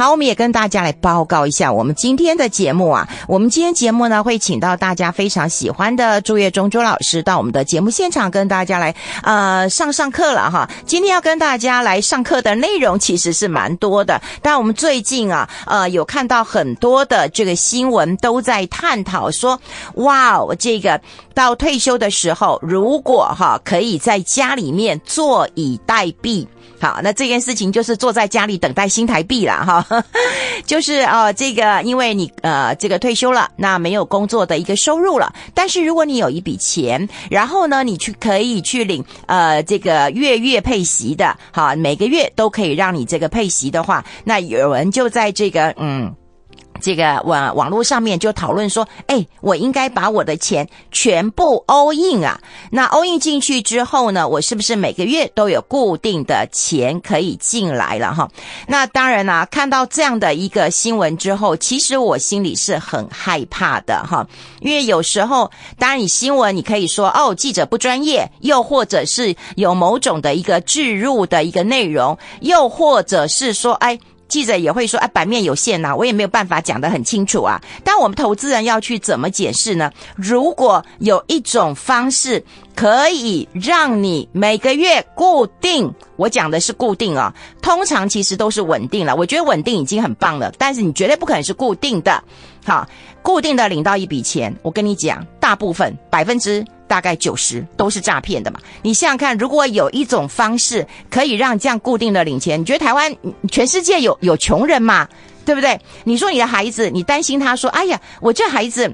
好，我们也跟大家来报告一下我们今天的节目啊。我们今天节目呢会请到大家非常喜欢的朱月忠朱老师到我们的节目现场跟大家来呃上上课了哈。今天要跟大家来上课的内容其实是蛮多的，但我们最近啊呃有看到很多的这个新闻都在探讨说，哇，这个到退休的时候，如果哈可以在家里面坐以待毙。好，那这件事情就是坐在家里等待新台币了哈，就是哦，这个因为你呃这个退休了，那没有工作的一个收入了，但是如果你有一笔钱，然后呢，你去可以去领呃这个月月配息的，哈，每个月都可以让你这个配息的话，那有人就在这个嗯。这个网网络上面就讨论说，哎，我应该把我的钱全部 all in 啊。那 all in 进去之后呢，我是不是每个月都有固定的钱可以进来了哈？那当然啦，看到这样的一个新闻之后，其实我心里是很害怕的哈。因为有时候，当然你新闻你可以说哦，记者不专业，又或者是有某种的一个置入的一个内容，又或者是说，哎。记者也会说：“哎，版面有限呐，我也没有办法讲得很清楚啊。”但我们投资人要去怎么解释呢？如果有一种方式可以让你每个月固定，我讲的是固定啊，通常其实都是稳定了。我觉得稳定已经很棒了，但是你绝对不可能是固定的。好，固定的领到一笔钱，我跟你讲，大部分百分之。大概九十都是诈骗的嘛？你想想看，如果有一种方式可以让这样固定的领钱，你觉得台湾全世界有有穷人吗？对不对？你说你的孩子，你担心他说，哎呀，我这孩子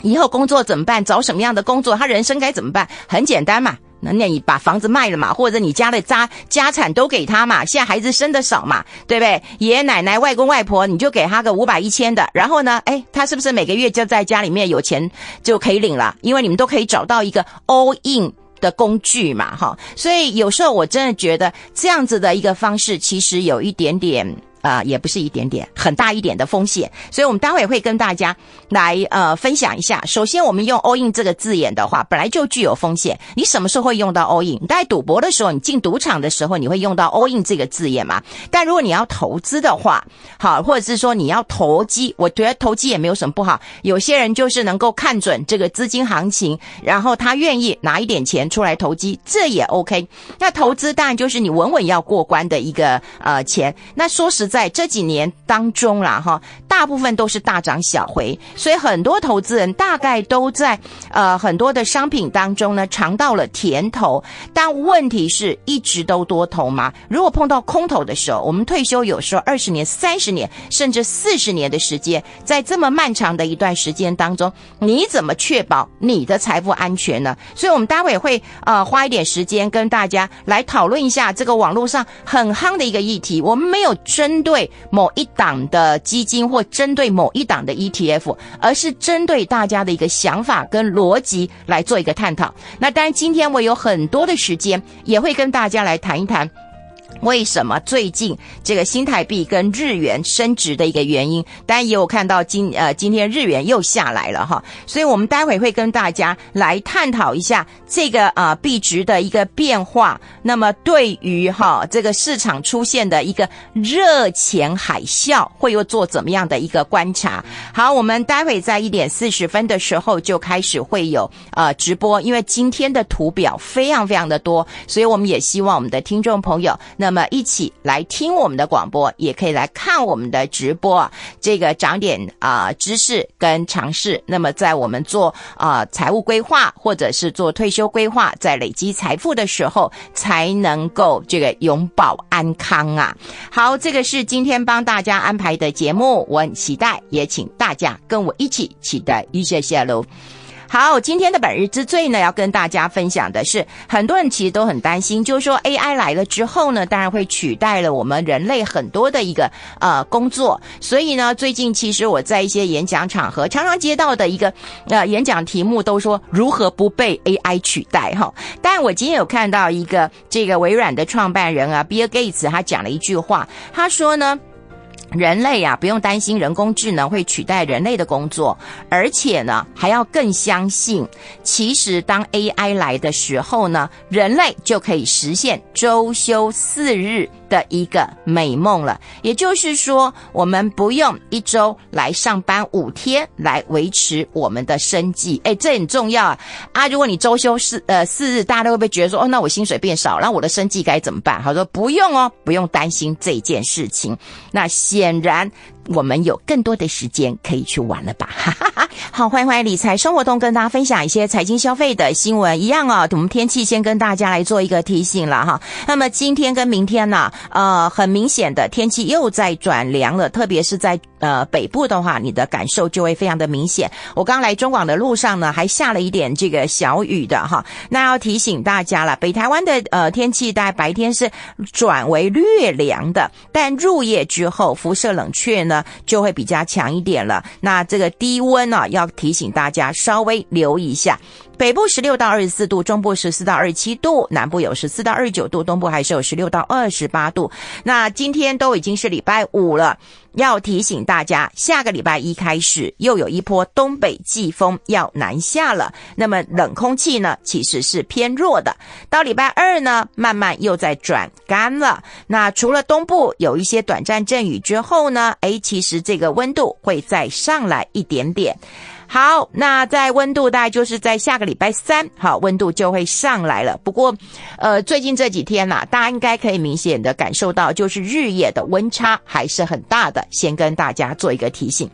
以后工作怎么办？找什么样的工作？他人生该怎么办？很简单嘛。那那你把房子卖了嘛，或者你家的家家产都给他嘛？现在孩子生的少嘛，对不对？爷爷奶奶、外公外婆，你就给他个五百一千的，然后呢，哎，他是不是每个月就在家里面有钱就可以领了？因为你们都可以找到一个 all in 的工具嘛，哈。所以有时候我真的觉得这样子的一个方式，其实有一点点。啊，也不是一点点，很大一点的风险，所以我们待会会跟大家来呃分享一下。首先，我们用 all in 这个字眼的话，本来就具有风险。你什么时候会用到 all in？在赌博的时候，你进赌场的时候，你会用到 all in 这个字眼嘛？但如果你要投资的话，好，或者是说你要投机，我觉得投机也没有什么不好。有些人就是能够看准这个资金行情，然后他愿意拿一点钱出来投机，这也 OK。那投资当然就是你稳稳要过关的一个呃钱。那说实。在这几年当中啦，哈，大部分都是大涨小回，所以很多投资人大概都在呃很多的商品当中呢尝到了甜头。但问题是一直都多头吗？如果碰到空头的时候，我们退休有时候二十年、三十年甚至四十年的时间，在这么漫长的一段时间当中，你怎么确保你的财富安全呢？所以，我们待会会呃花一点时间跟大家来讨论一下这个网络上很夯的一个议题。我们没有针。对某一档的基金或针对某一档的 ETF，而是针对大家的一个想法跟逻辑来做一个探讨。那当然，今天我有很多的时间，也会跟大家来谈一谈。为什么最近这个新台币跟日元升值的一个原因？当然也有看到今呃今天日元又下来了哈，所以我们待会会跟大家来探讨一下这个啊币值的一个变化。那么对于哈这个市场出现的一个热钱海啸，会又做怎么样的一个观察？好，我们待会在一点四十分的时候就开始会有呃直播，因为今天的图表非常非常的多，所以我们也希望我们的听众朋友那。那么一起来听我们的广播，也可以来看我们的直播，这个长点啊知识跟尝试。那么在我们做啊财务规划或者是做退休规划，在累积财富的时候，才能够这个永保安康啊。好，这个是今天帮大家安排的节目，我很期待，也请大家跟我一起期待一下下喽。好，今天的本日之最呢，要跟大家分享的是，很多人其实都很担心，就是说 AI 来了之后呢，当然会取代了我们人类很多的一个呃工作。所以呢，最近其实我在一些演讲场合，常常接到的一个呃演讲题目都说如何不被 AI 取代哈。但我今天有看到一个这个微软的创办人啊，Bill Gates，他讲了一句话，他说呢。人类呀，不用担心人工智能会取代人类的工作，而且呢，还要更相信，其实当 AI 来的时候呢，人类就可以实现周休四日。的一个美梦了。也就是说，我们不用一周来上班五天来维持我们的生计。哎，这很重要啊！啊，如果你周休四呃四日，大家都会不会觉得说，哦，那我薪水变少，那我的生计该怎么办？好说不用哦，不用担心这件事情。那显然。我们有更多的时间可以去玩了吧？哈哈哈好，欢迎欢迎理财生活通跟大家分享一些财经消费的新闻。一样啊，我们天气先跟大家来做一个提醒了哈。那么今天跟明天呢，呃，很明显的天气又在转凉了，特别是在呃北部的话，你的感受就会非常的明显。我刚来中广的路上呢，还下了一点这个小雨的哈。那要提醒大家了，北台湾的呃天气在白天是转为略凉的，但入夜之后辐射冷却呢。就会比较强一点了。那这个低温呢，要提醒大家稍微留意一下。北部十六到二十四度，中部十四到二十七度，南部有十四到二十九度，东部还是有十六到二十八度。那今天都已经是礼拜五了，要提醒大家，下个礼拜一开始又有一波东北季风要南下了。那么冷空气呢，其实是偏弱的。到礼拜二呢，慢慢又在转干了。那除了东部有一些短暂阵雨之后呢，哎，其实这个温度会再上来一点点。好，那在温度大概就是在下个礼拜三，好，温度就会上来了。不过，呃，最近这几天呐，大家应该可以明显的感受到，就是日夜的温差还是很大的。先跟大家做一个提醒。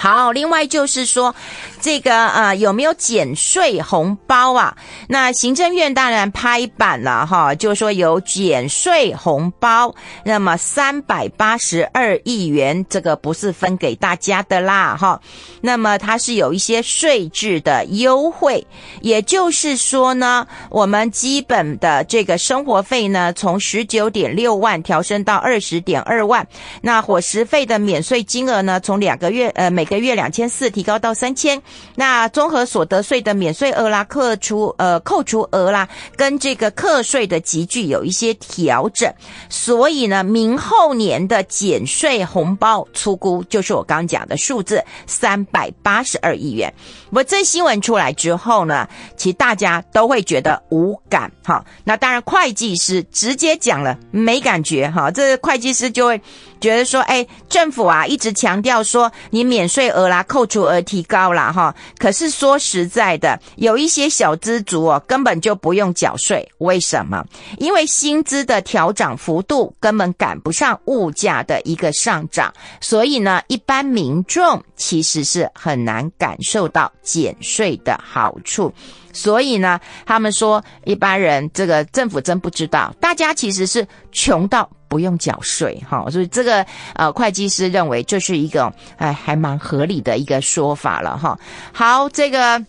好，另外就是说，这个呃有没有减税红包啊？那行政院当然拍板了哈，就说有减税红包，那么三百八十二亿元，这个不是分给大家的啦哈。那么它是有一些税制的优惠，也就是说呢，我们基本的这个生活费呢，从十九点六万调升到二十点二万，那伙食费的免税金额呢，从两个月呃每个月两千四提高到三千，那综合所得税的免税额啦、扣除呃扣除额啦，跟这个课税的集聚有一些调整，所以呢，明后年的减税红包出估就是我刚讲的数字三百八十二亿元。我这新闻出来之后呢，其实大家都会觉得无感哈。那当然，会计师直接讲了没感觉哈，这会计师就会。觉得说，哎，政府啊一直强调说你免税税额啦、扣除额提高啦，哈。可是说实在的，有一些小资族哦，根本就不用缴税。为什么？因为薪资的调涨幅度根本赶不上物价的一个上涨，所以呢，一般民众其实是很难感受到减税的好处。所以呢，他们说一般人这个政府真不知道，大家其实是穷到。不用缴税，哈，所以这个呃，会计师认为这是一个哎，还蛮合理的一个说法了，哈。好，这个。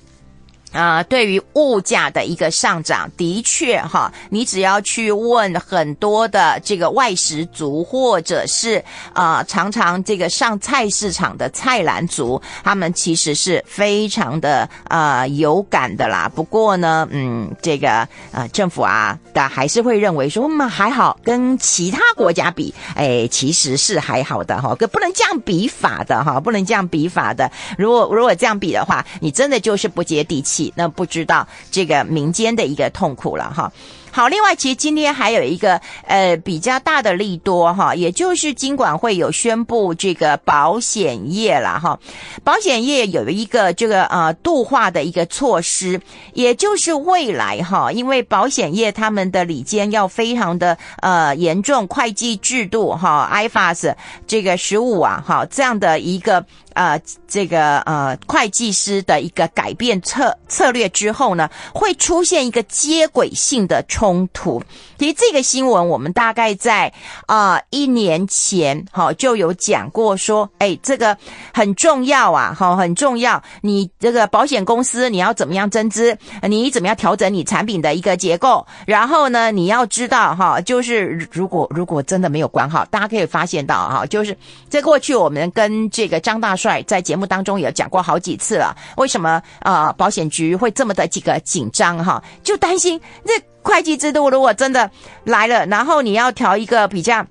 啊，对于物价的一个上涨，的确哈，你只要去问很多的这个外食族，或者是啊，常常这个上菜市场的菜篮族，他们其实是非常的啊有感的啦。不过呢，嗯，这个呃政府啊的还是会认为说，嘛还好，跟其他国家比，哎，其实是还好的哈，可不能这样比法的哈，不能这样比法的。如果如果这样比的话，你真的就是不接地气。那不知道这个民间的一个痛苦了哈。好，另外，其实今天还有一个呃比较大的利多哈，也就是金管会有宣布这个保险业了哈，保险业有一个这个呃度化的一个措施，也就是未来哈，因为保险业他们的里间要非常的呃严重会计制度哈，IFAS 这个十五啊哈这样的一个呃这个呃会计师的一个改变策策略之后呢，会出现一个接轨性的。冲冲突。其实这个新闻我们大概在啊一年前哈就有讲过，说哎这个很重要啊，哈很重要，你这个保险公司你要怎么样增资，你怎么样调整你产品的一个结构，然后呢你要知道哈，就是如果如果真的没有管好，大家可以发现到哈，就是在过去我们跟这个张大帅在节目当中也讲过好几次了，为什么啊保险局会这么的几个紧张哈，就担心那。会计制度如果真的来了，然后你要调一个比较，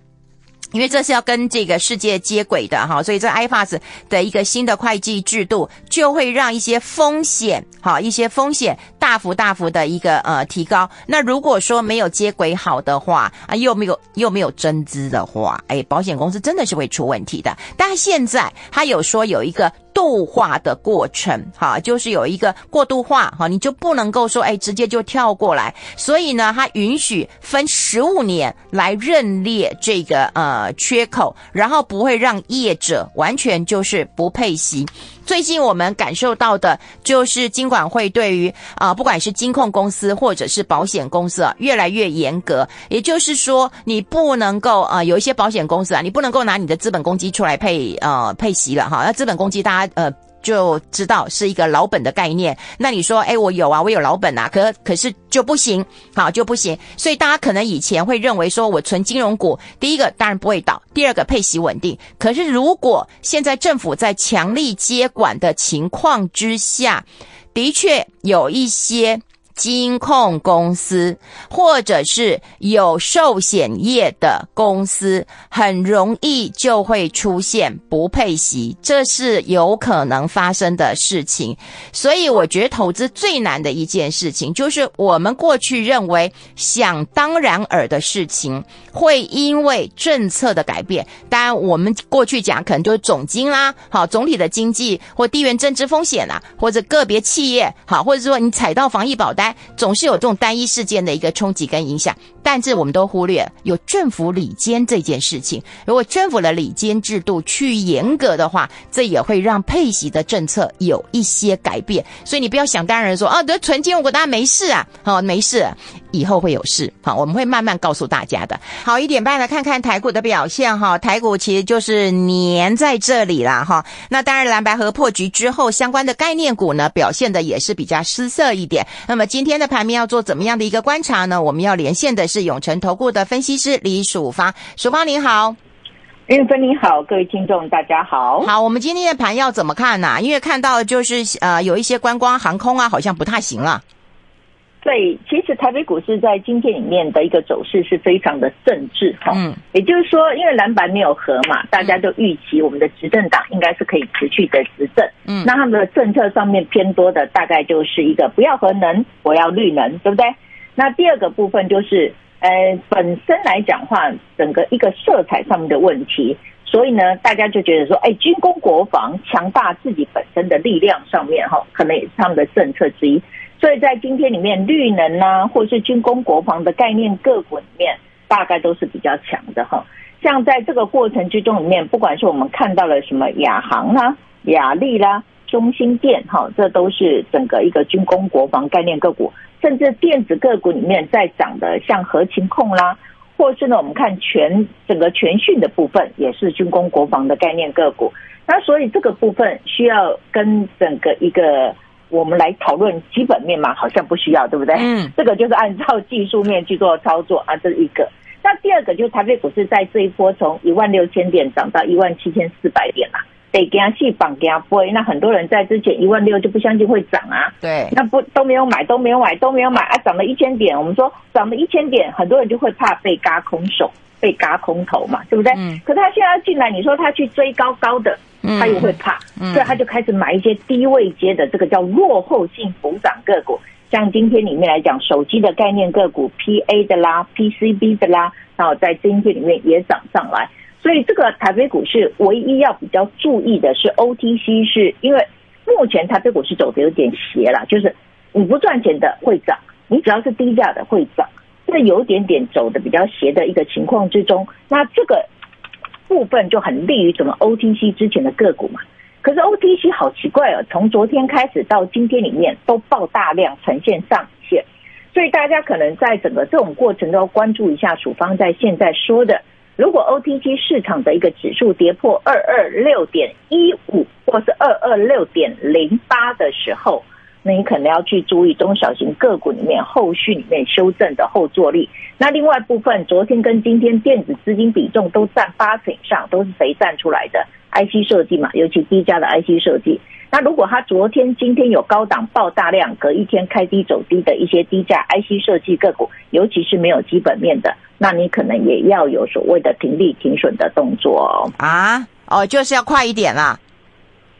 因为这是要跟这个世界接轨的哈，所以这 iFAS 的一个新的会计制度就会让一些风险哈，一些风险大。幅大幅的一个呃提高。那如果说没有接轨好的话啊，又没有又没有增资的话，哎，保险公司真的是会出问题的。但现在他有说有一个。度化的过程，哈，就是有一个过渡化，哈，你就不能够说，哎，直接就跳过来。所以呢，它允许分十五年来认列这个呃缺口，然后不会让业者完全就是不配息。最近我们感受到的就是金管会对于啊，不管是金控公司或者是保险公司啊，越来越严格。也就是说，你不能够啊，有一些保险公司啊，你不能够拿你的资本公积出来配呃配息了哈。那资本公积大家呃。就知道是一个老本的概念。那你说，哎，我有啊，我有老本啊，可可是就不行，好就不行。所以大家可能以前会认为说，我存金融股，第一个当然不会倒，第二个配息稳定。可是如果现在政府在强力接管的情况之下，的确有一些。金控公司或者是有寿险业的公司，很容易就会出现不配息，这是有可能发生的事情。所以，我觉得投资最难的一件事情，就是我们过去认为想当然尔的事情，会因为政策的改变。当然，我们过去讲可能就是总金啦，好，总体的经济或地缘政治风险啊，或者个别企业，好，或者说你踩到防疫保单。总是有这种单一事件的一个冲击跟影响，但是我们都忽略有政府里监这件事情。如果政府的里监制度去严格的话，这也会让配息的政策有一些改变。所以你不要想当然说啊，得存金如果大家没事啊，好没事，以后会有事。好，我们会慢慢告诉大家的。好，一点半来看看台股的表现哈，台股其实就是粘在这里啦哈。那当然蓝白河破局之后，相关的概念股呢表现的也是比较失色一点。那么今天的盘面要做怎么样的一个观察呢？我们要连线的是永诚投顾的分析师李曙芳，曙芳您好，运芬你好，各位听众大家好。好，我们今天的盘要怎么看呢？因为看到就是呃有一些观光航空啊，好像不太行了。对，其实台北股市在今天里面的一个走势是非常的政治哈，嗯，也就是说，因为蓝白没有合嘛，大家都预期我们的执政党应该是可以持续的执政，嗯，那他们的政策上面偏多的大概就是一个不要核能，我要绿能，对不对？那第二个部分就是，呃，本身来讲话，整个一个色彩上面的问题，所以呢，大家就觉得说，哎，军工国防强大自己本身的力量上面哈，可能也是他们的政策之一。所以在今天里面，绿能啊，或是军工国防的概念个股里面，大概都是比较强的哈。像在这个过程之中里面，不管是我们看到了什么亚航啦、雅利啦、中心店哈，这都是整个一个军工国防概念个股。甚至电子个股里面在涨的，像核情控啦，或是呢，我们看全整个全讯的部分，也是军工国防的概念个股。那所以这个部分需要跟整个一个。我们来讨论基本面嘛，好像不需要，对不对？嗯，这个就是按照技术面去做操作啊，这是一个。那第二个就是台北股市在这一波从一万六千点涨到一万七千四百点啦，得给它细绑，给它背。那很多人在之前一万六就不相信会涨啊，对，那不都没有买，都没有买，都没有买啊，涨了一千点，我们说涨了一千点，很多人就会怕被嘎空手，被嘎空头嘛，对不对？嗯。可他现在进来，你说他去追高高的。他也会怕，所以他就开始买一些低位接的，这个叫落后性补涨个股。像今天里面来讲，手机的概念个股 PA 的啦，PCB 的啦，然后在今天里面也涨上来。所以这个台北股市唯一要比较注意的是 OTC，是因为目前台北股市走的有点斜了，就是你不赚钱的会涨，你只要是低价的会涨，这有点点走的比较斜的一个情况之中，那这个。部分就很利于什么 OTC 之前的个股嘛，可是 OTC 好奇怪哦，从昨天开始到今天里面都爆大量呈现上限，所以大家可能在整个这种过程都要关注一下署方在现在说的，如果 OTC 市场的一个指数跌破二二六点一五或是二二六点零八的时候。那你可能要去注意中小型个股里面后续里面修正的后坐力。那另外部分，昨天跟今天电子资金比重都占八成以上，都是谁占出来的？IC 设计嘛，尤其低价的 IC 设计。那如果它昨天、今天有高档爆大量，隔一天开低走低的一些低价 IC 设计个股，尤其是没有基本面的，那你可能也要有所谓的停利停损的动作哦。啊，哦，就是要快一点啦。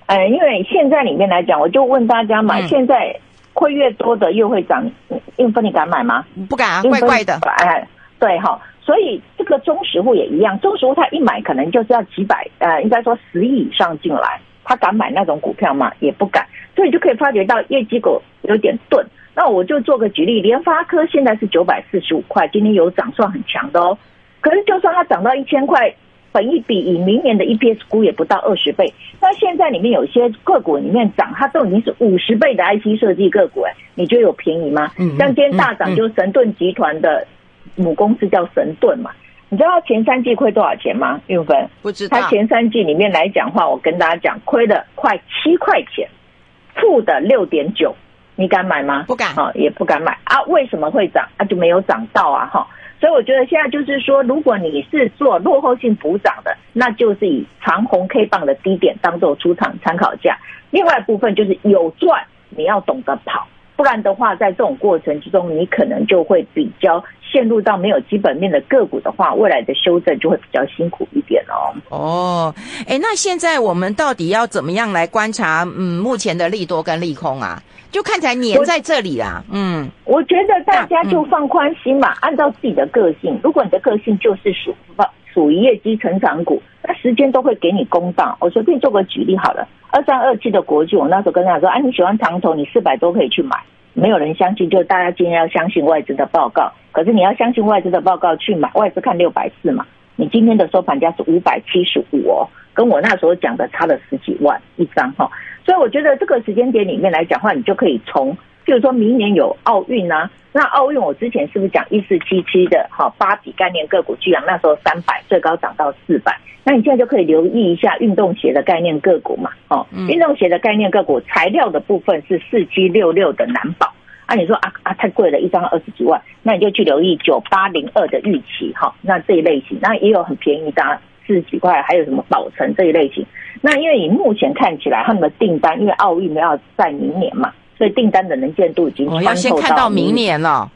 呃，因为现在里面来讲，我就问大家嘛，现在亏越多的越会涨，运分你敢买吗？不敢啊，怪怪的。哎，对哈，所以这个中实户也一样，中实户他一买可能就是要几百，呃，应该说十亿以上进来，他敢买那种股票吗？也不敢。所以就可以发觉到业绩股有点钝。那我就做个举例，联发科现在是九百四十五块，今天有涨，算很强的哦。可是就算它涨到一千块，本一比以明年的 EPS 估也不到二十倍。那现在里面有些个股里面涨，它都已经是五十倍的 IC 设计个股，哎，你觉得有便宜吗？像今天大涨，就是神盾集团的母公司叫神盾嘛。你知道前三季亏多少钱吗？运分不知道。它前三季里面来讲话，我跟大家讲，亏了快七块钱，负的六点九。你敢买吗？不敢，哈，也不敢买啊。为什么会涨？啊，就没有涨到啊，哈。所以我觉得现在就是说，如果你是做落后性补涨的，那就是以长红 K 棒的低点当做出场参考价。另外部分就是有赚，你要懂得跑，不然的话，在这种过程之中，你可能就会比较。陷入到没有基本面的个股的话，未来的修正就会比较辛苦一点哦。哦，哎，那现在我们到底要怎么样来观察？嗯，目前的利多跟利空啊，就看起来粘在这里啦。嗯，我觉得大家就放宽心嘛，按照自己的个性。如果你的个性就是属属于业绩成长股，那时间都会给你公道。我随便做个举例好了，二三二七的国巨，我那时候跟他说，哎，你喜欢长头，你四百多可以去买。没有人相信，就大家今天要相信外资的报告。可是你要相信外资的报告去买，外资看六百四嘛，你今天的收盘价是五百七十五哦，跟我那时候讲的差了十几万一张哈。所以我觉得这个时间点里面来讲话，你就可以从，譬如说明年有奥运啊，那奥运我之前是不是讲一四七七的哈八比概念个股居然那时候三百，最高涨到四百。那你现在就可以留意一下运动鞋的概念个股嘛，哦，运动鞋的概念个股材料的部分是四七六六的南宝，啊，你说啊啊太贵了，一张二十几万，那你就去留意九八零二的预期，哈，那这一类型，那也有很便宜的四十几块，还有什么宝成这一类型，那因为你目前看起来他们的订单，因为奥运要在明年嘛，所以订单的能见度已经要先看到明年了，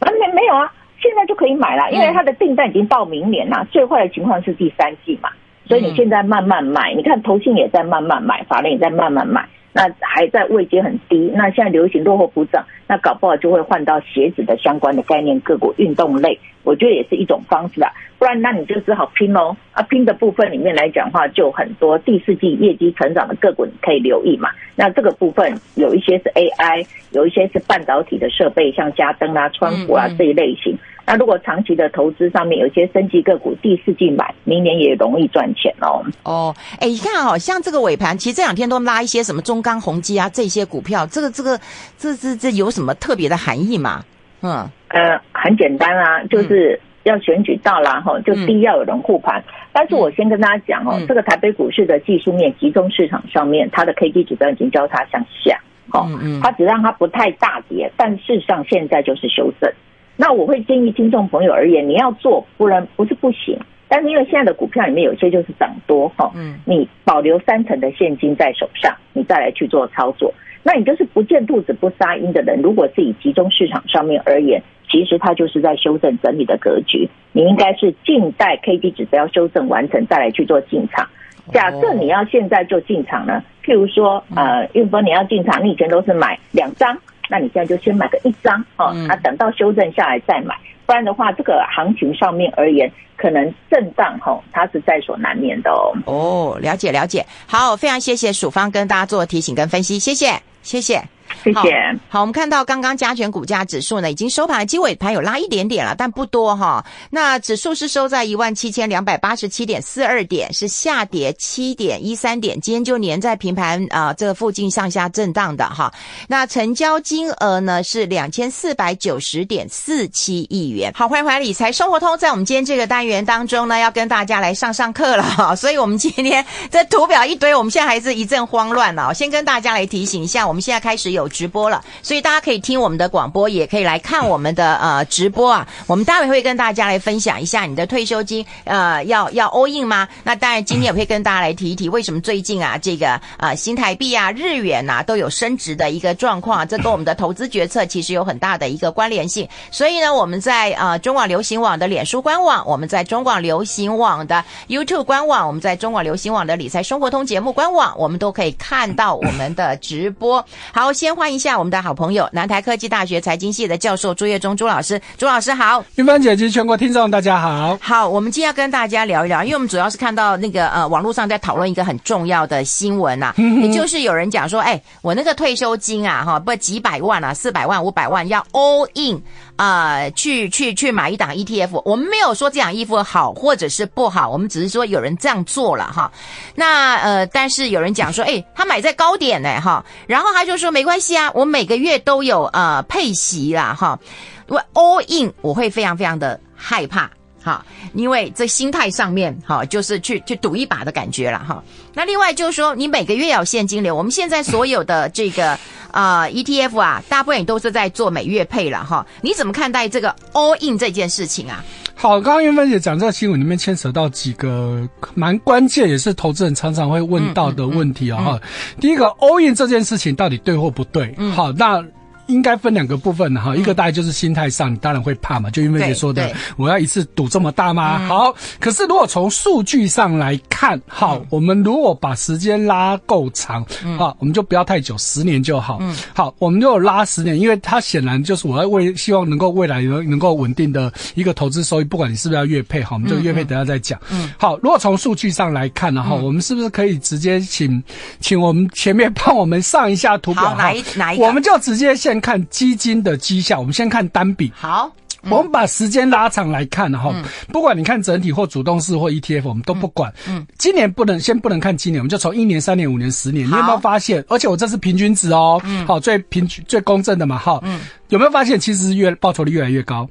啊没没有啊。现在就可以买了，因为它的订单已经到明年了。最坏的情况是第三季嘛，所以你现在慢慢买。你看投信也在慢慢买，法人也在慢慢买。那还在位阶很低，那现在流行落后补涨，那搞不好就会换到鞋子的相关的概念个股、运动类，我觉得也是一种方式啊。不然那你就只好拼喽啊！拼的部分里面来讲话，就很多第四季业绩成长的个股你可以留意嘛。那这个部分有一些是 AI，有一些是半导体的设备，像嘉登啊、川普啊这一类型。那如果长期的投资上面有些升级个股，第四季买，明年也容易赚钱哦。哦，哎，你看哦，像这个尾盘，其实这两天都拉一些什么中钢、宏基啊这些股票，这个、这个、这、这、这有什么特别的含义吗？嗯，呃，很简单啊，就是要选举到了哈，就第一要有人护盘。但是我先跟大家讲哦，这个台北股市的技术面集中市场上面，它的 K D 指标已经交叉向下，哦，它只让它不太大跌，但事实上现在就是修正。那我会建议听众朋友而言，你要做，不然不是不行。但是因为现在的股票里面有些就是涨多哈，嗯，你保留三成的现金在手上，你再来去做操作。那你就是不见兔子不撒鹰的人。如果是以集中市场上面而言，其实它就是在修正整理的格局。你应该是静待 K D 指标修正完成再来去做进场。假设你要现在就进场呢，譬如说呃，运丰你要进场，你以前都是买两张。那你现在就先买个一张哦，啊，等到修正下来再买，不然的话，这个行情上面而言，可能震荡哈，它是在所难免的哦。哦，了解了解，好，非常谢谢曙方跟大家做提醒跟分析，谢谢谢谢。谢谢。好，我们看到刚刚加权股价指数呢，已经收盘，基尾盘有拉一点点了，但不多哈。那指数是收在一万七千两百八十七点四二点，是下跌七点一三点。今天就粘在平盘啊这个附近上下震荡的哈。那成交金额呢是两千四百九十点四七亿元。好，欢迎回来理财生活通，在我们今天这个单元当中呢，要跟大家来上上课了哈。所以我们今天这图表一堆，我们现在还是一阵慌乱呢。先跟大家来提醒一下，我我们现在开始有。直播了，所以大家可以听我们的广播，也可以来看我们的呃直播啊。我们待会会跟大家来分享一下你的退休金呃要要 all in 吗？那当然今天也会跟大家来提一提为什么最近啊这个呃新台币啊日元呐都有升值的一个状况，这跟我们的投资决策其实有很大的一个关联性。所以呢，我们在呃中广流行网的脸书官网，我们在中广流行网的 YouTube 官网，我们在中广流行网的理财生活通节目官网，我们都可以看到我们的直播。好，先。先欢迎一下我们的好朋友，南台科技大学财经系的教授朱月忠朱老师。朱老师好，云帆姐及全国听众大家好。好，我们今天要跟大家聊一聊，因为我们主要是看到那个呃网络上在讨论一个很重要的新闻呐，也就是有人讲说，哎，我那个退休金啊，哈，不几百万啊，四百万、五百万要 all in 啊，去去去买一档 ETF。我们没有说这样衣服好或者是不好，我们只是说有人这样做了哈。那呃，但是有人讲说，哎，他买在高点呢，哈，然后他就说没关系啊，我每个月都有呃配息啦，哈。我 all in 我会非常非常的害怕，哈，因为这心态上面，哈，就是去去赌一把的感觉了，哈。那另外就是说，你每个月有现金流，我们现在所有的这个啊 ETF 啊，大部分也都是在做每月配了，哈。你怎么看待这个 all in 这件事情啊？好，刚刚云芬姐讲这个新闻里面牵扯到几个蛮关键，也是投资人常常会问到的问题啊，哈。第一个 all in 这件事情到底对或不对？好，那。应该分两个部分哈，一个大概就是心态上，你当然会怕嘛，就因为你说的，我要一次赌这么大吗？好，可是如果从数据上来看，好，我们如果把时间拉够长，啊，我们就不要太久，十年就好。好，我们如果拉十年，因为它显然就是我要为希望能够未来能能够稳定的一个投资收益，不管你是不是要月配，好，我们这个月配等下再讲。好，如果从数据上来看的话，我们是不是可以直接请请我们前面帮我们上一下图表？哪一哪一？我们就直接先。看基金的绩效，我们先看单笔。好，我们把时间拉长来看哈，不管你看整体或主动式或 ETF，我们都不管。嗯，今年不能先不能看今年，我们就从一年、三年、五年、十年。你有没有发现？而且我这是平均值哦，嗯好，最平均、最公正的嘛，哈。嗯，有没有发现其实越报酬率越来越高？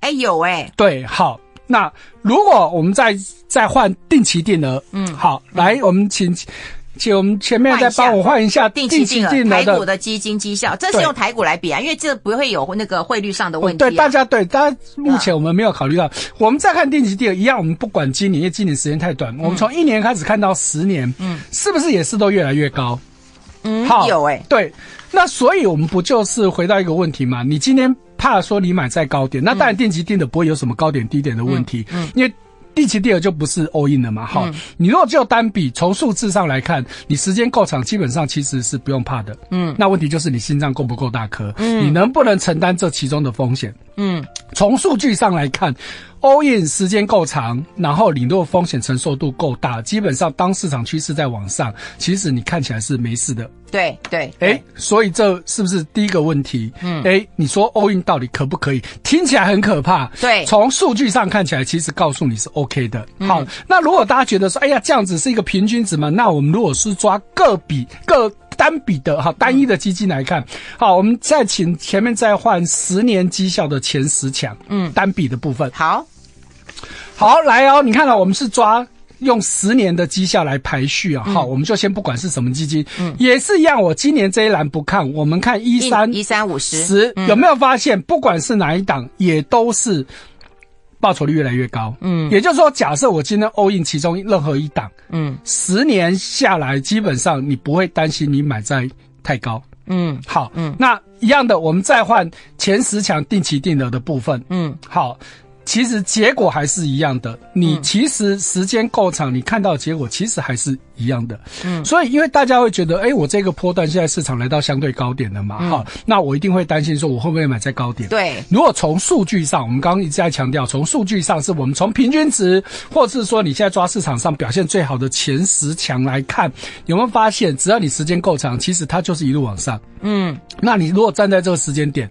哎，有哎。对，好，那如果我们再再换定期定额，嗯，好，来，我们请。请我们前面再帮我换一下定期定额台股的基金绩效，这是用台股来比啊，因为这不会有那个汇率上的问题。对，大家对，大家目前我们没有考虑到。我们再看定期定额一样，我们不管今年，因为今年时间太短，我们从一年开始看到十年，嗯，是不是也是都越来越高？嗯，好有哎，对，那所以我们不就是回到一个问题嘛？你今天怕说你买在高点，那当然定期定的不会有什么高点低点的问题，嗯，因为。定期定额就不是 all in 了嘛？好，你如果只有单笔，从数字上来看，你时间够长，基本上其实是不用怕的。嗯，那问题就是你心脏够不够大颗？嗯，你能不能承担这其中的风险？嗯，从数据上来看。all in 时间够长，然后你若风险承受度够大，基本上当市场趋势在往上，其实你看起来是没事的。对对，哎，所以这是不是第一个问题？嗯，哎，你说 all in 到底可不可以？听起来很可怕。对，从数据上看起来，其实告诉你是 OK 的。好，那如果大家觉得说，哎呀，这样子是一个平均值嘛？那我们如果是抓个比个。单笔的哈，单一的基金来看，好，我们再请前面再换十年绩效的前十强，嗯，单笔的部分，好，好来哦，你看到我们是抓用十年的绩效来排序啊，好，我们就先不管是什么基金，嗯，也是一样，我今年这一栏不看，我们看一三一三五十。十，有没有发现，不管是哪一档，也都是。报酬率越来越高，嗯，也就是说，假设我今天 all in 其中任何一档，嗯，十年下来，基本上你不会担心你买在太高，嗯，好，嗯，那一样的，我们再换前十强定期定额的部分，嗯，好。其实结果还是一样的，你其实时间够长，你看到结果其实还是一样的。嗯，所以因为大家会觉得，哎，我这个波段现在市场来到相对高点了嘛，哈，那我一定会担心说，我会不会买在高点？对。如果从数据上，我们刚刚一直在强调，从数据上是我们从平均值，或是说你现在抓市场上表现最好的前十强来看，有没有发现，只要你时间够长，其实它就是一路往上。嗯，那你如果站在这个时间点，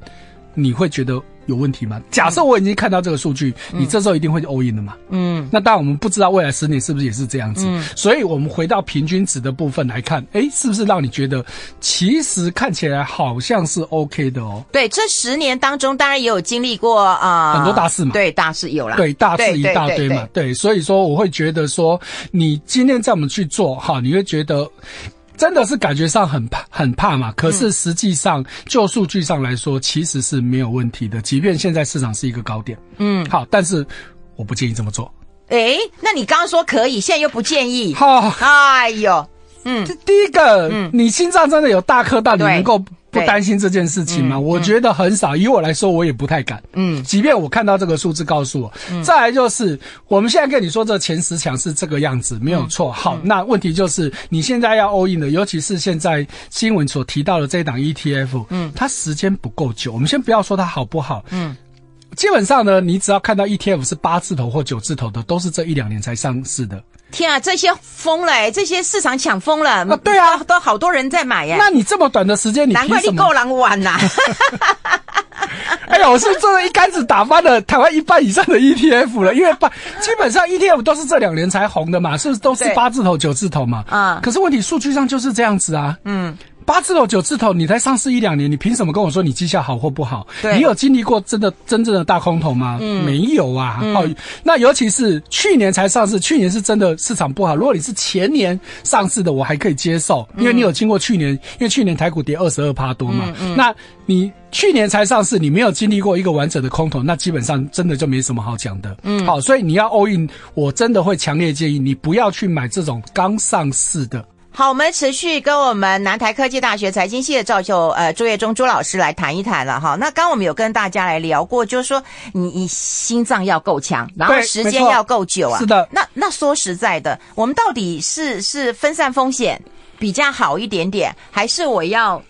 你会觉得？有问题吗？假设我已经看到这个数据，你这时候一定会 all in 的嘛？嗯，那当然我们不知道未来十年是不是也是这样子，所以我们回到平均值的部分来看，哎，是不是让你觉得其实看起来好像是 OK 的哦？对，这十年当中当然也有经历过啊，很多大事嘛，对，大事有了，对，大事一大堆嘛，对，所以说我会觉得说，你今天这么去做哈，你会觉得。真的是感觉上很怕很怕嘛？可是实际上就数据上来说，其实是没有问题的。即便现在市场是一个高点，嗯，好，但是我不建议这么做。哎，那你刚刚说可以，现在又不建议？好，哎呦，嗯，这第一个，嗯，你心脏真的有大颗大你能够。不担心这件事情吗？我觉得很少。以我来说，我也不太敢。嗯，即便我看到这个数字告诉我，再来就是我们现在跟你说这前十强是这个样子，没有错。好，那问题就是你现在要 all in 的，尤其是现在新闻所提到的这档 ETF，嗯，它时间不够久。我们先不要说它好不好，嗯。基本上呢，你只要看到 ETF 是八字头或九字头的，都是这一两年才上市的。天啊，这些疯了！这些市场抢疯了啊！对啊，都好多人在买呀。那你这么短的时间，你难怪你够狼玩呐！哎呀，我是做了一竿子打翻了台湾一半以上的 ETF 了，因为把基本上 ETF 都是这两年才红的嘛，是不是都是八字头九字头嘛？啊，可是问题数据上就是这样子啊。嗯。八字头九字头，你才上市一两年，你凭什么跟我说你绩效好或不好？你有经历过真的真正的大空头吗？嗯，没有啊。哦，那尤其是去年才上市，去年是真的市场不好。如果你是前年上市的，我还可以接受，因为你有经过去年，因为去年台股跌二十二趴多嘛。那你去年才上市，你没有经历过一个完整的空头，那基本上真的就没什么好讲的。嗯。好，所以你要 all in，我真的会强烈建议你不要去买这种刚上市的。好，我们持续跟我们南台科技大学财经系的赵秀，呃，朱月忠朱老师来谈一谈了哈。那刚我们有跟大家来聊过，就是说你你心脏要够强，然后时间要够久啊。是的。那那说实在的，我们到底是是分散风险比较好一点点，还是我要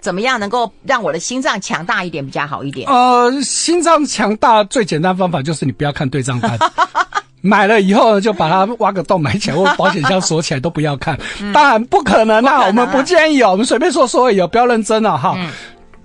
怎么样能够让我的心脏强大一点比较好一点？呃，心脏强大最简单方法就是你不要看对账单。买了以后呢，就把它挖个洞埋起来，或保险箱锁起来，都不要看。当然不可能啊，我们不建议哦，我们随便说说而已，不要认真了哈。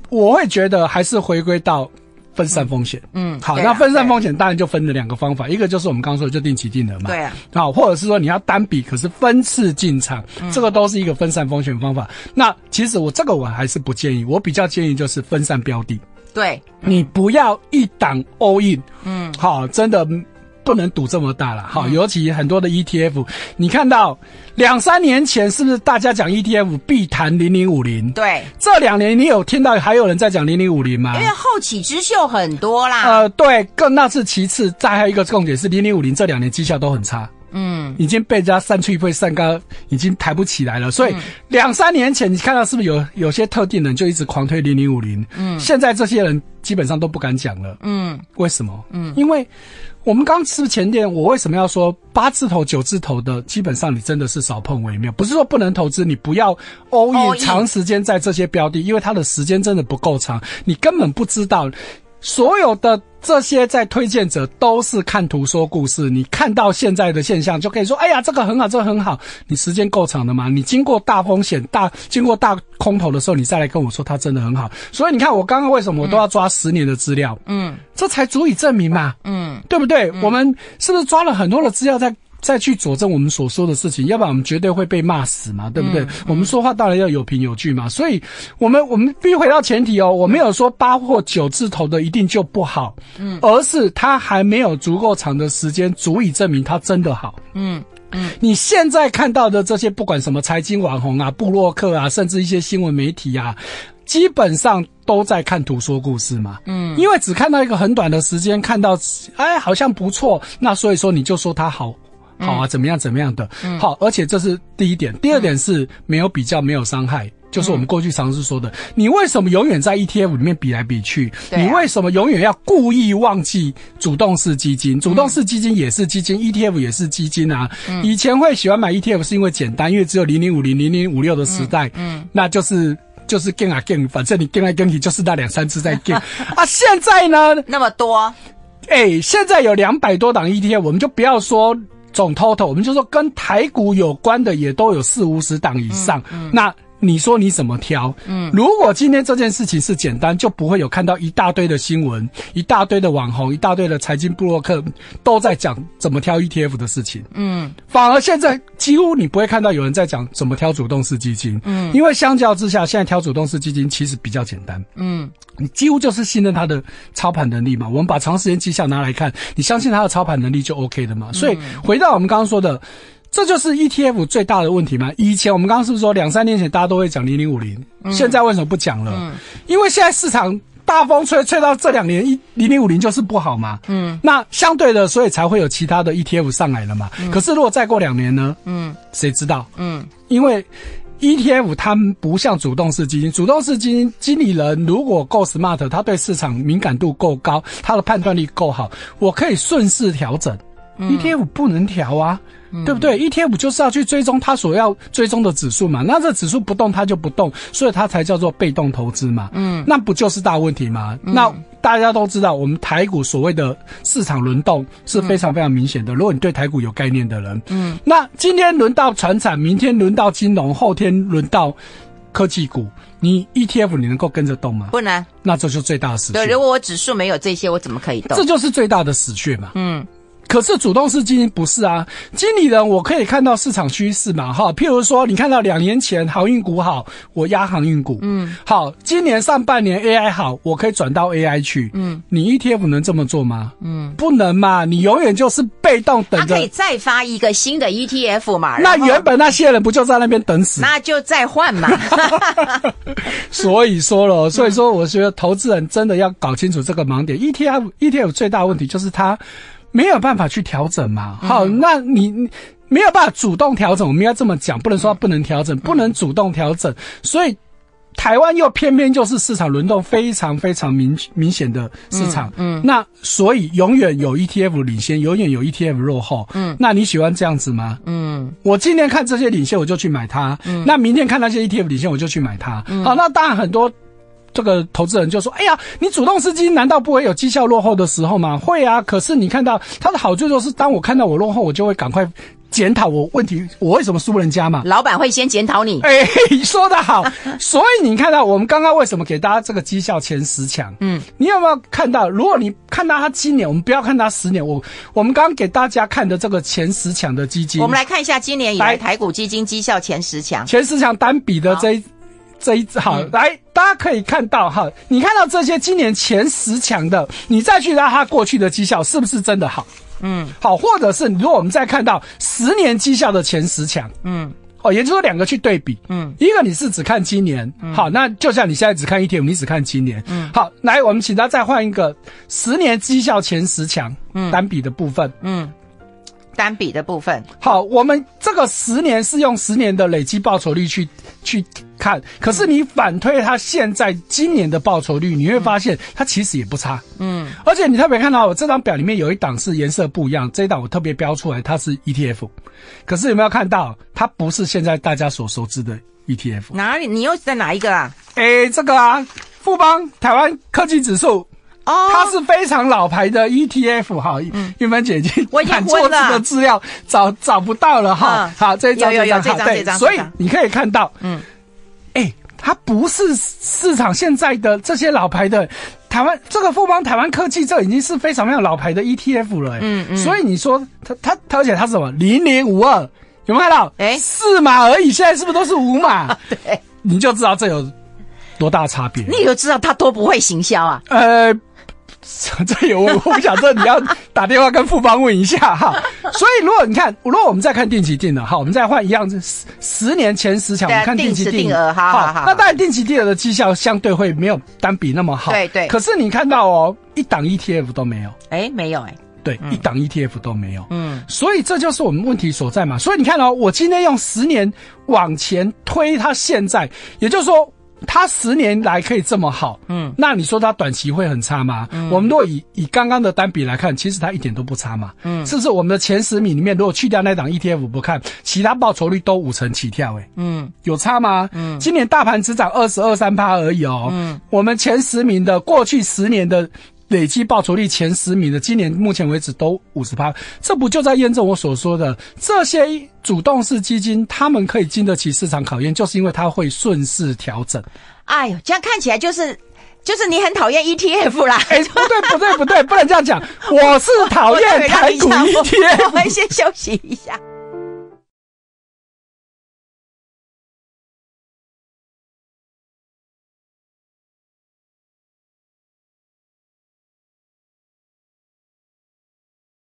我会觉得还是回归到分散风险。嗯，好，那分散风险当然就分了两个方法，一个就是我们刚刚说的就定期定额嘛。对啊。好，或者是说你要单笔，可是分次进场，这个都是一个分散风险方法。那其实我这个我还是不建议，我比较建议就是分散标的。对，你不要一档 all in。嗯，好，真的。不能赌这么大了，好，尤其很多的 ETF，你看到两三年前是不是大家讲 ETF 必谈零零五零？对，这两年你有听到还有人在讲零零五零吗？因为后起之秀很多啦。呃，对，更那是其次，再还有一个重点是零零五零这两年绩效都很差，嗯，已经被人家散去被散高，已经抬不起来了。所以两三年前你看到是不是有有些特定人就一直狂推零零五零？嗯，现在这些人基本上都不敢讲了。嗯，为什么？嗯，因为。我们刚吃前店，我为什么要说八字头、九字头的，基本上你真的是少碰为妙。不是说不能投资，你不要 all in 长时间在这些标的，因为它的时间真的不够长，你根本不知道。所有的这些在推荐者都是看图说故事，你看到现在的现象就可以说，哎呀，这个很好，这个很好。你时间够长的嘛？你经过大风险、大经过大空头的时候，你再来跟我说它真的很好。所以你看，我刚刚为什么我都要抓十年的资料？嗯，这才足以证明嘛。嗯，对不对？我们是不是抓了很多的资料在？再去佐证我们所说的事情，要不然我们绝对会被骂死嘛，对不对？我们说话当然要有凭有据嘛，所以我们我们必须回到前提哦，我没有说八或九字头的一定就不好，嗯，而是它还没有足够长的时间足以证明它真的好，嗯嗯。你现在看到的这些，不管什么财经网红啊、布洛克啊，甚至一些新闻媒体啊，基本上都在看图说故事嘛，嗯，因为只看到一个很短的时间，看到哎好像不错，那所以说你就说它好。好啊，怎么样，怎么样的？好，而且这是第一点。第二点是没有比较，没有伤害，就是我们过去常是说的。你为什么永远在 ETF 里面比来比去？你为什么永远要故意忘记主动式基金？主动式基金也是基金，ETF 也是基金啊。以前会喜欢买 ETF 是因为简单，因为只有零零五零、零零五六的时代，嗯，那就是就是跟啊跟，反正你跟来跟去就是那两三次在跟 啊。现在呢，那么多，哎，现在有两百多档 ETF，我们就不要说。总 total，我们就说跟台股有关的也都有四五十档以上，那。你说你怎么挑？嗯，如果今天这件事情是简单，就不会有看到一大堆的新闻，一大堆的网红，一大堆的财经布洛克都在讲怎么挑 ETF 的事情。嗯，反而现在几乎你不会看到有人在讲怎么挑主动式基金。嗯，因为相较之下，现在挑主动式基金其实比较简单。嗯，你几乎就是信任它的操盘能力嘛。我们把长时间绩效拿来看，你相信它的操盘能力就 OK 的嘛。所以回到我们刚刚说的。这就是 ETF 最大的问题吗？以前我们刚刚是不是说两三年前大家都会讲零零五零，现在为什么不讲了？因为现在市场大风吹，吹到这两年一零零五零就是不好嘛。嗯，那相对的，所以才会有其他的 ETF 上来了嘛。可是如果再过两年呢？嗯，谁知道？嗯，因为。ETF 它不像主动式基金，主动式基金经理人如果够 smart，他对市场敏感度够高，他的判断力够好，我可以顺势调整。ETF 不能调啊，对不对？ETF 就是要去追踪它所要追踪的指数嘛，那这指数不动它就不动，所以它才叫做被动投资嘛。嗯，那不就是大问题吗？那大家都知道，我们台股所谓的市场轮动是非常非常明显的。如果你对台股有概念的人，嗯，那今天轮到船产，明天轮到金融，后天轮到科技股，你 ETF 你能够跟着动吗？不能。那这就是最大的死穴。对，如果我指数没有这些，我怎么可以动？这就是最大的死穴嘛。嗯。可是主动式基金不是啊，经理人我可以看到市场趋势嘛，哈，譬如说你看到两年前航运股好，我压航运股，嗯，好，今年上半年 AI 好，我可以转到 AI 去，嗯，你 ETF 能这么做吗？嗯，不能嘛，你永远就是被动等着。可以再发一个新的 ETF 嘛？那原本那些人不就在那边等死？那就再换嘛。所以说了，所以说我觉得投资人真的要搞清楚这个盲点，ETF ETF 最大问题就是它。没有办法去调整嘛？好，那你没有办法主动调整，我们要这么讲，不能说不能调整，不能主动调整。所以台湾又偏偏就是市场轮动非常非常明明显的市场。嗯，那所以永远有 ETF 领先，永远有 ETF 落后。嗯，那你喜欢这样子吗？嗯，我今天看这些领先，我就去买它。嗯，那明天看那些 ETF 领先，我就去买它。好，那当然很多。这个投资人就说：“哎呀，你主动资金难道不会有绩效落后的时候吗？会啊。可是你看到它的好处就是，当我看到我落后，我就会赶快检讨我问题，我为什么输人家嘛？老板会先检讨你。哎，说得好。所以你看到我们刚刚为什么给大家这个绩效前十强？嗯，你有没有看到？如果你看到他今年，我们不要看他十年。我我们刚刚给大家看的这个前十强的基金，我们来看一下今年以来台股基金绩效前十强，前十强单笔的这。”这一好来，大家可以看到哈，你看到这些今年前十强的，你再去拉它过去的绩效，是不是真的好？嗯，好，或者是如果我们再看到十年绩效的前十强，嗯，哦，也就是说两个去对比，嗯，一个你是只看今年，好，那就像你现在只看一天，你只看今年，嗯，好，来，我们请他再换一个十年绩效前十强，嗯，单比的部分，嗯。单笔的部分，好，我们这个十年是用十年的累积报酬率去去看，可是你反推它现在今年的报酬率，你会发现它其实也不差，嗯，而且你特别看到我这张表里面有一档是颜色不一样，这一档我特别标出来，它是 ETF，可是有没有看到它不是现在大家所熟知的 ETF？哪里？你又在哪一个啊？哎，这个啊，富邦台湾科技指数。哦，它是非常老牌的 ETF 哈，玉芬姐已经看错字的资料找找不到了哈。好，这一张这张这张对，所以你可以看到，嗯，哎，它不是市场现在的这些老牌的台湾这个富邦台湾科技，这已经是非常非常老牌的 ETF 了。嗯嗯，所以你说它它它而且它是什么零零五二有没有看到？哎，四码而已，现在是不是都是五码？对，你就知道这有多大差别。你就知道它多不会行销啊？呃。这有我我不想这你要打电话跟富邦问一下哈。所以如果你看，如果我们再看定期定额，好，我们再换一样子十十年前十强，我们看定期定额，好好好。那当然定期定额的绩效相对会没有单笔那么好，对对。可是你看到哦，一档 ETF 都没有，哎，没有哎，对，一档 ETF 都没有，嗯。所以这就是我们问题所在嘛。所以你看哦，我今天用十年往前推，它现在，也就是说。它十年来可以这么好，嗯，那你说他短期会很差吗？嗯，我们如果以以刚刚的单笔来看，其实他一点都不差嘛，嗯，是不是？我们的前十名里面，如果去掉那档 ETF 不看，其他报酬率都五成起跳，哎，嗯，有差吗？嗯，今年大盘只涨二十二三趴而已哦，嗯，我们前十名的过去十年的。累计报酬率前十名的，今年目前为止都五十趴，这不就在验证我所说的这些主动式基金，他们可以经得起市场考验，就是因为它会顺势调整。哎呦，这样看起来就是就是你很讨厌 ETF 啦？哎，不对不对不对，不能这样讲，我是讨厌台股 ETF。我们先休息一下。